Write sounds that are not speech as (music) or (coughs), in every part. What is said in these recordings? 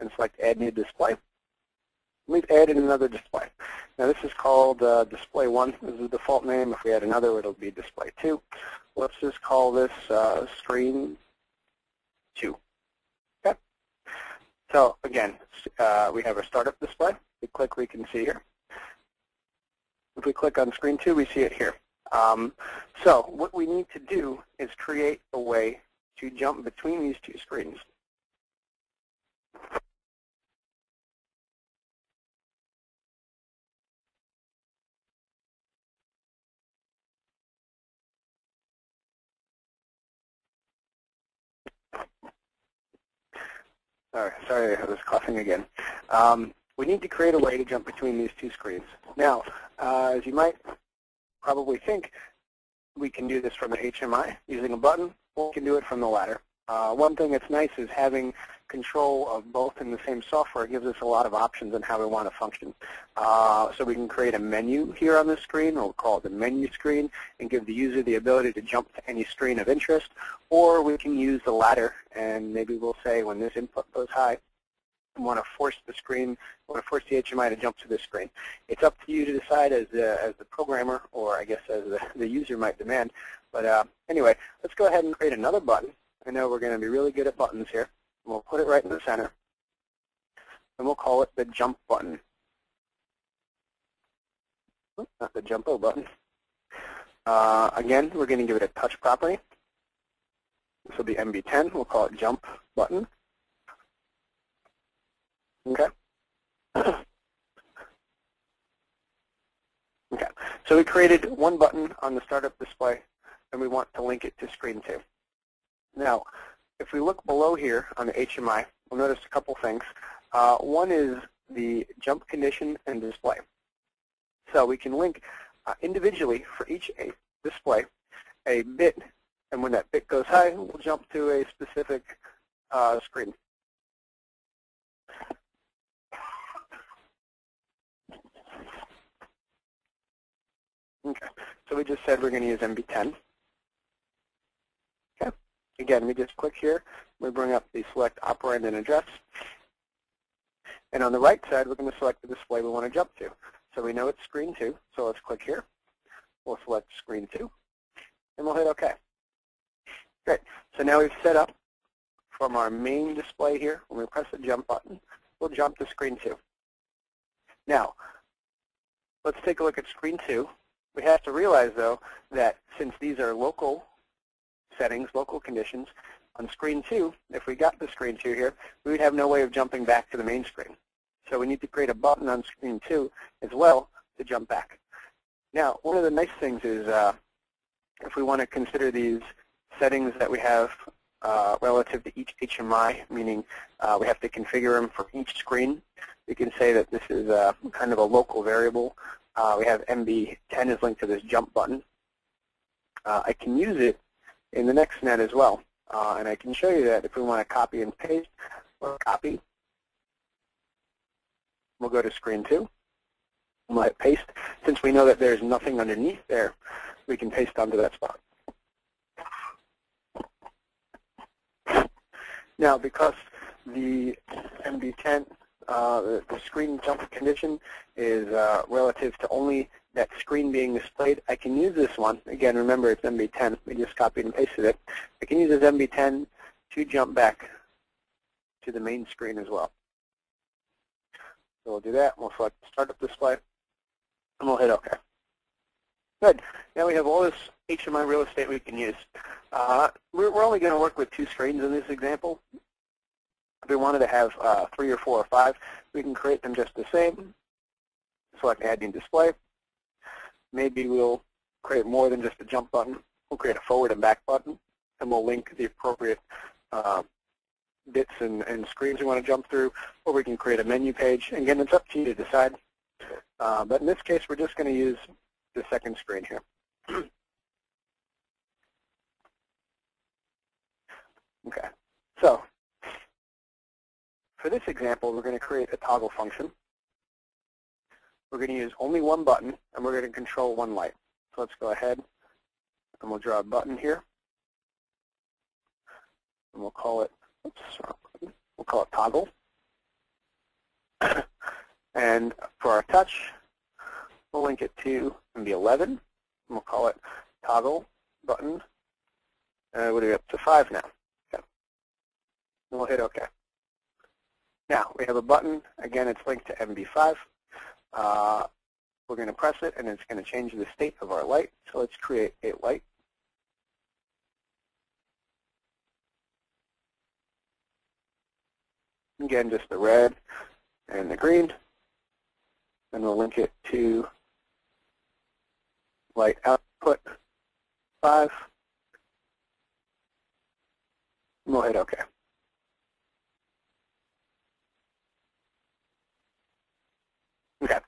and select Add New Display. We've added another display. Now this is called uh, Display 1. This is the default name. If we add another, it'll be Display 2. Let's just call this uh, Screen 2. Okay. So again, uh, we have our startup display. We click, we can see here. If we click on Screen 2, we see it here. Um, so what we need to do is create a way to jump between these two screens. Sorry, sorry, I was coughing again. Um, we need to create a way to jump between these two screens. Now, uh, as you might probably think, we can do this from the HMI using a button, or we can do it from the ladder. Uh, one thing that's nice is having control of both in the same software gives us a lot of options on how we want to function. Uh, so we can create a menu here on the screen, we'll call it the menu screen, and give the user the ability to jump to any screen of interest. Or we can use the ladder, and maybe we'll say when this input goes high, we want to force the screen, we want to force the HMI to jump to this screen. It's up to you to decide as the, as the programmer, or I guess as the, the user might demand. But uh, anyway, let's go ahead and create another button. I know we're going to be really good at buttons here. We'll put it right in the center. And we'll call it the jump button. not the jumpo button. Uh, again, we're going to give it a touch property. This will be MB10. We'll call it jump button. Okay. (coughs) okay. So we created one button on the startup display, and we want to link it to screen two. Now, if we look below here on the HMI, we'll notice a couple things. Uh, one is the jump condition and display. So we can link uh, individually for each display a bit, and when that bit goes high, we'll jump to a specific uh, screen. Okay, so we just said we're going to use MB10. Again, we just click here. We bring up the select operand and address. And on the right side, we're going to select the display we want to jump to. So we know it's screen 2, so let's click here. We'll select screen 2, and we'll hit OK. Great. So now we've set up from our main display here, when we press the jump button, we'll jump to screen 2. Now, let's take a look at screen 2. We have to realize, though, that since these are local settings, local conditions. On screen two, if we got the screen two here, we would have no way of jumping back to the main screen. So we need to create a button on screen two as well to jump back. Now, one of the nice things is uh, if we want to consider these settings that we have uh, relative to each HMI, meaning uh, we have to configure them for each screen, we can say that this is uh, kind of a local variable. Uh, we have MB10 is linked to this jump button. Uh, I can use it in the next net as well. Uh, and I can show you that if we want to copy and paste or copy. We'll go to screen two. We'll hit paste. Since we know that there's nothing underneath there, we can paste onto that spot. Now, because the MB10, uh, the, the, screen jump condition is uh, relative to only that screen being displayed, I can use this one. Again, remember it's MB10. We just copied and pasted it. I can use this MB10 to jump back to the main screen as well. So we'll do that. We'll select Startup Display, and we'll hit OK. Good. Now we have all this HMI real estate we can use. Uh, we're, we're, only going to work with two screens in this example. If we wanted to have uh, three or four or five, we can create them just the same. Select Add New Display. Maybe we'll create more than just a jump button. We'll create a forward and back button, and we'll link the appropriate uh, bits and, and, screens we want to jump through, or we can create a menu page. Again, it's up to you to decide. Uh, but in this case, we're just going to use the second screen here. (clears throat) okay, so for this example, we're going to create a toggle function. We're going to use only one button, and we're going to control one light. So let's go ahead, and we'll draw a button here. And we'll call it, oops, we'll call it toggle. (coughs) and for our touch, we'll link it to MB11. And we'll call it toggle button. Uh, what are up to? 5 now. Okay. And we'll hit OK. Now, we have a button. Again, it's linked to MB5. Uh, we're going to press it, and it's going to change the state of our light. So let's create a light. Again, just the red and the green. And we'll link it to light output 5. And we'll hit OK. Okay.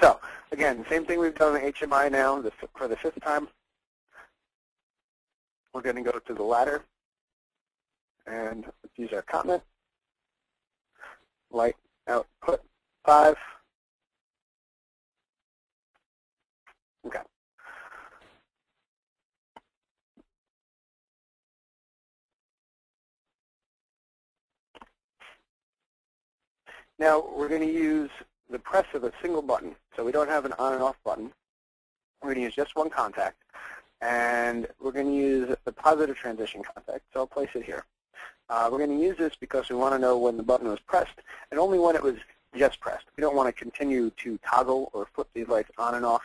So again, same thing we've done in HMI now for the fifth time. We're going to go to the ladder and use our comment. Light output 5. Okay. Now we're going to use the press of a single button. So we don't have an on and off button. We're going to use just one contact. And we're going to use the positive transition contact. So I'll place it here. Uh, we're going to use this because we want to know when the button was pressed and only when it was just pressed. We don't want to continue to toggle or flip these lights on and off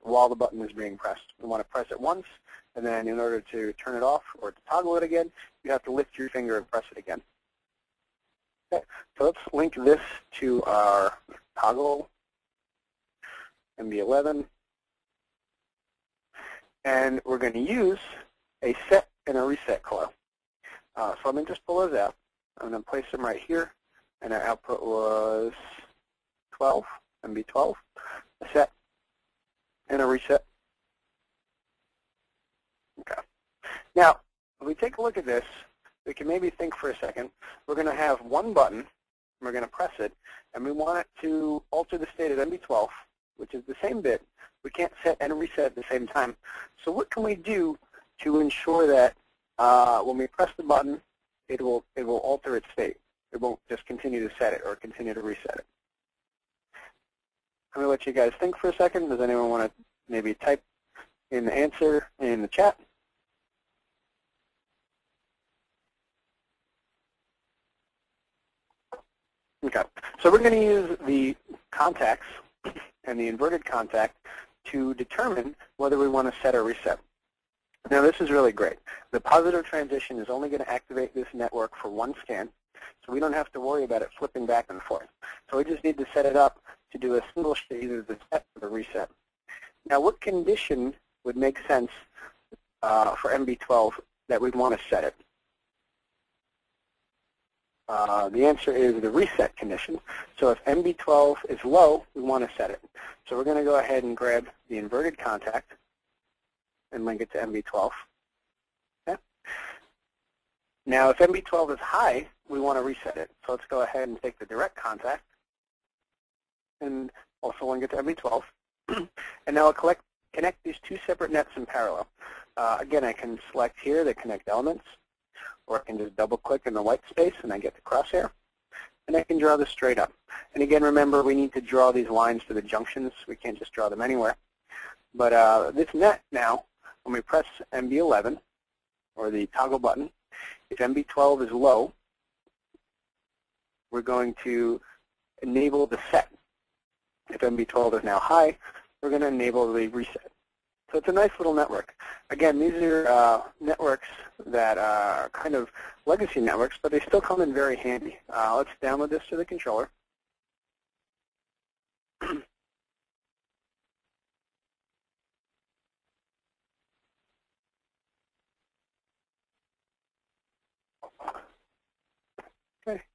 while the button is being pressed. We want to press it once, and then in order to turn it off or to toggle it again, you have to lift your finger and press it again. Okay, so let's link this to our toggle MB11. And we're going to use a set and a reset coil. Uh, so let me just pull those out. I'm going to place them right here. And our output was 12, MB12, a set and a reset. Okay. Now, if we take a look at this, we can maybe think for a second. We're going to have one button. We're going to press it. And we want it to alter the state of MB12, which is the same bit. We can't set and reset at the same time. So what can we do to ensure that uh, when we press the button, it will, it will alter its state? It won't just continue to set it or continue to reset it. I'm going to let you guys think for a second. Does anyone want to maybe type in the answer in the chat? Okay, so we're going to use the contacts and the inverted contact to determine whether we want to set or reset. Now this is really great. The positive transition is only going to activate this network for one scan, so we don't have to worry about it flipping back and forth. So we just need to set it up to do a single either the set or the reset. Now what condition would make sense uh, for MB12 that we'd want to set it? Uh, the answer is the reset condition. So if MB12 is low, we want to set it. So we're going to go ahead and grab the inverted contact and link it to MB12. Okay. Now if MB12 is high, we want to reset it. So let's go ahead and take the direct contact and also link it to MB12. (clears throat) and now I'll collect, connect these two separate nets in parallel. Uh, again, I can select here the connect elements or I can just double click in the white space and I get the crosshair. And I can draw this straight up. And again, remember, we need to draw these lines to the junctions. We can't just draw them anywhere. But uh, this net now, when we press MB11, or the toggle button, if MB12 is low, we're going to enable the set. If MB12 is now high, we're going to enable the reset. So it's a nice little network. Again, these are uh, networks that are kind of legacy networks, but they still come in very handy. Uh, let's download this to the controller. (clears throat) okay,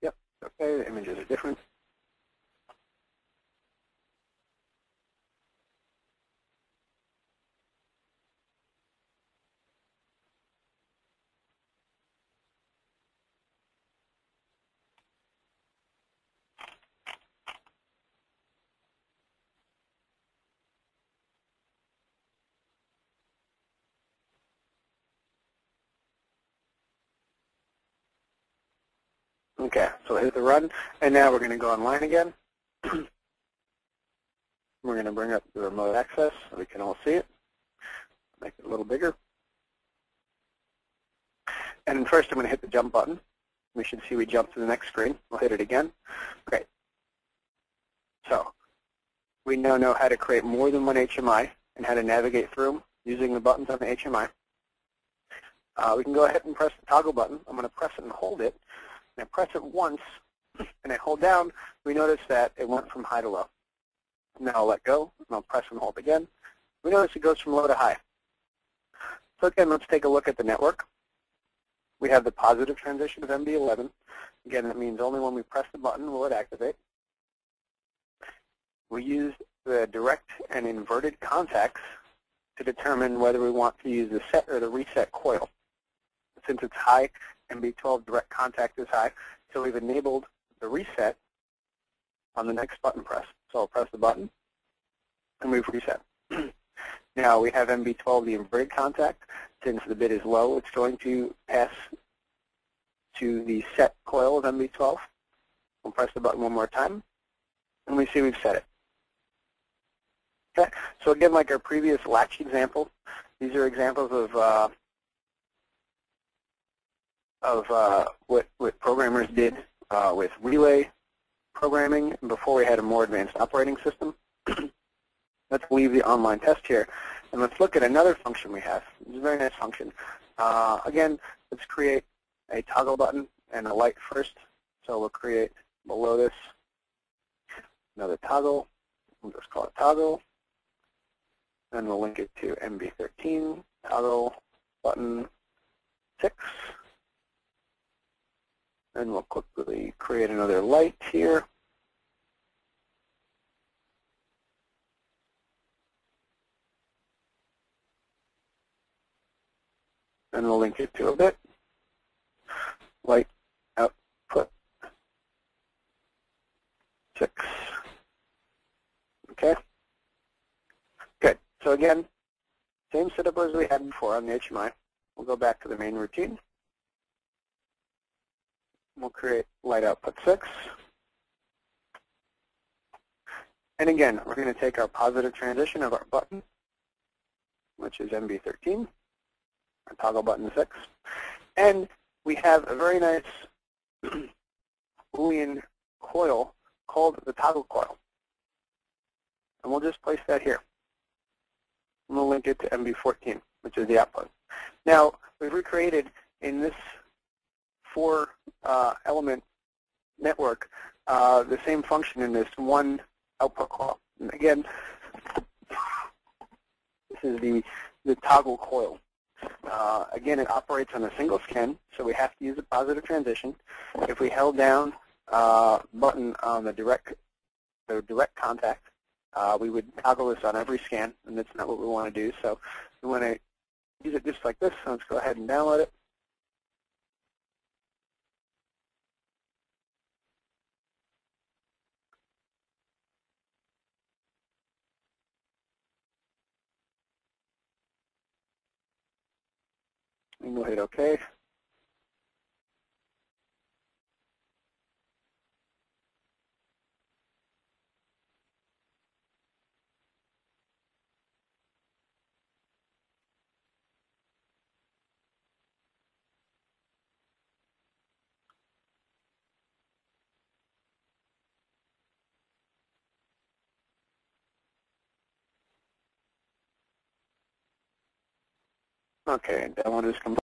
yep, okay, the images are different. Okay, so hit the run, and now we're going to go online again. (clears throat) We're going to bring up the remote access so we can all see it. Make it a little bigger. And first I'm going to hit the jump button. We should see we jump to the next screen. We'll hit it again. Great. So we now know how to create more than one HMI and how to navigate through them using the buttons on the HMI. Uh, we can go ahead and press the toggle button. I'm going to press it and hold it. And I press it once (clears throat) and I hold down. We notice that it went from high to low. Now I'll let go and I'll press and hold again. We notice it goes from low to high. So again, let's take a look at the network. We have the positive transition of MB11. Again, that means only when we press the button will it activate. We use the direct and inverted contacts to determine whether we want to use the set or the reset coil. Since it's high, MB12 direct contact is high, so we've enabled the reset on the next button press. So I'll press the button, and we've reset. (clears throat) now we have MB12, the inverted contact. Since the bit is low, it's going to pass to the set coil of MB12. We'll press the button one more time, and we see we've set it. Okay, so again, like our previous latch example, these are examples of uh, of uh, what what programmers did uh, with relay programming before we had a more advanced operating system. (clears throat) let's leave the online test here, and let's look at another function we have. It's a very nice function. Uh, again, let's create a toggle button and a light first. So we'll create below this another toggle. We'll just call it toggle. And we'll link it to MB13, toggle button 6. And we'll quickly create another light here. And we'll link it to a bit. Light output 6. Okay. Good. So again, same setup as we had before on the HMI. We'll go back to the main routine. We'll create light output 6. And again, we're going to take our positive transition of our button, which is MB13, our toggle button 6. And we have a very nice (clears throat) Boolean coil called the toggle coil. And we'll just place that here. And we'll link it to MB14, which is the output. Now, we've recreated in this four uh, element network uh, the same function in this one output coil. And again, this is the, the toggle coil. Uh, again, it operates on a single scan, so we have to use a positive transition. If we held down uh, button on the direct, the direct contact, uh, we would toggle this on every scan, and that's not what we want to do. So we want to use it just like this. So let's go ahead and download it. And we'll hit OK. Okay, one is complete.